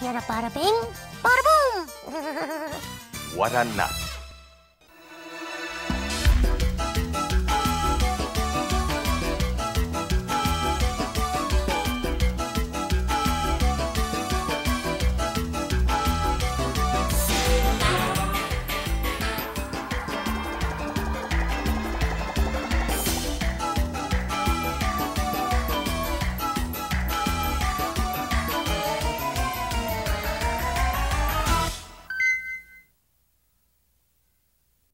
Bada bing, bada boom. What a nut.